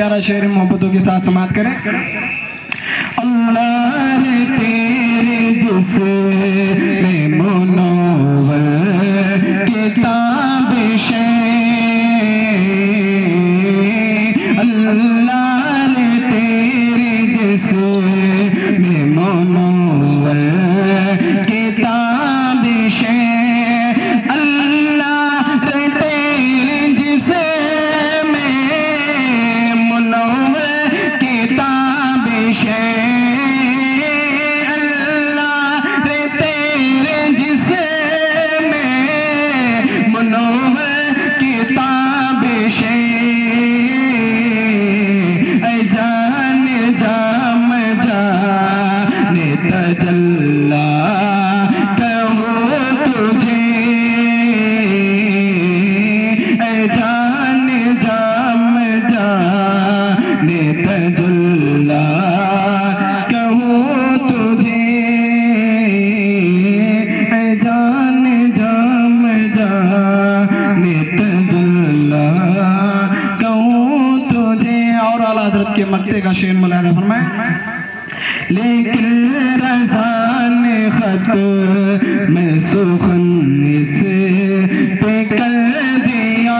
پیارا شعر محبتوں کے ساتھ سماعت کریں۔ اللہ نے تیرے جس میں حضرت کے مقتے کا شیر ملاحظہ فرمائیں لیکن رضان خط میں سخن سے پکل دیا